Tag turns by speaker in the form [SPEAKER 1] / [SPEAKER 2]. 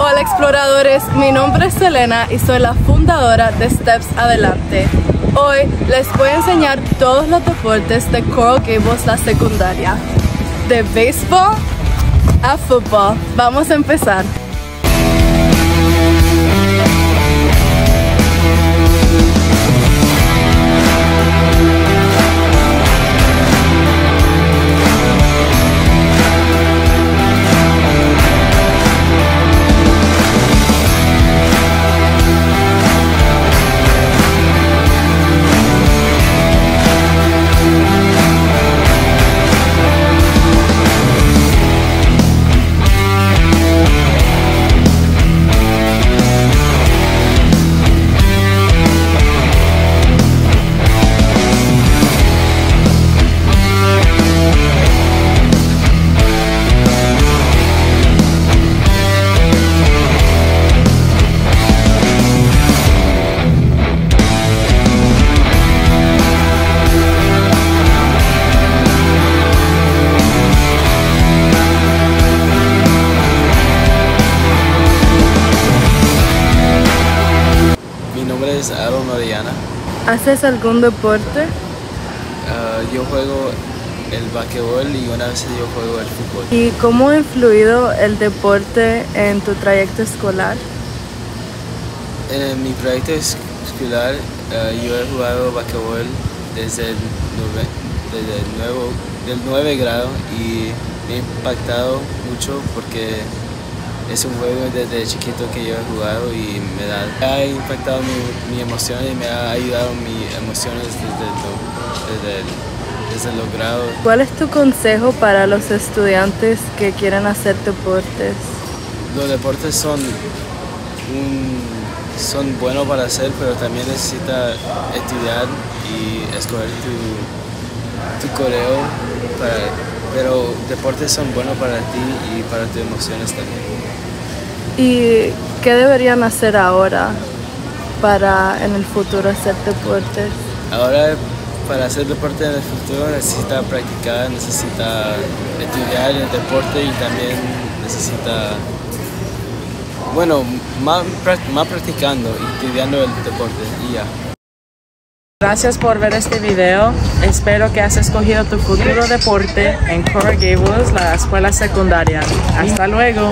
[SPEAKER 1] Hola exploradores, mi nombre es Selena y soy la fundadora de Steps Adelante. Hoy les voy a enseñar todos los deportes de Coral Gables la secundaria. De béisbol a fútbol. Vamos a empezar.
[SPEAKER 2] Es Aaron Orellana.
[SPEAKER 1] ¿Haces algún deporte?
[SPEAKER 2] Ah, yo juego el basquetbol y una vez yo juego el fútbol.
[SPEAKER 1] ¿Y cómo ha influido el deporte en tu trayecto escolar?
[SPEAKER 2] En mi proyecto es- escolar ah, yo he jugado basquetbol desde el, nove- desde el nuevo, del 9 grado y me ha impactado mucho porque es un juego desde chiquito que yo he jugado y me da, ha impactado mi, mi emoción y me ha ayudado mis emociones desde, desde, el- desde los grados.
[SPEAKER 1] ¿Cuál es tu consejo para los estudiantes que quieren hacer deportes?
[SPEAKER 2] Los deportes son un- son buenos para hacer, pero también necesitas estudiar y escoger tu, tu coreo. para- pero deportes son buenos para ti y para tus emociones también.
[SPEAKER 1] ¿Y qué deberían hacer ahora para en el futuro hacer deportes?
[SPEAKER 2] Ahora, para hacer deporte en el futuro necesita practicar, necesita estudiar el deporte y también necesita, bueno, más, más practicando y estudiando el deporte y ya.
[SPEAKER 3] Gracias por ver este video. Espero que has escogido tu futuro deporte en Coral Gables, la escuela secundaria. Hasta luego.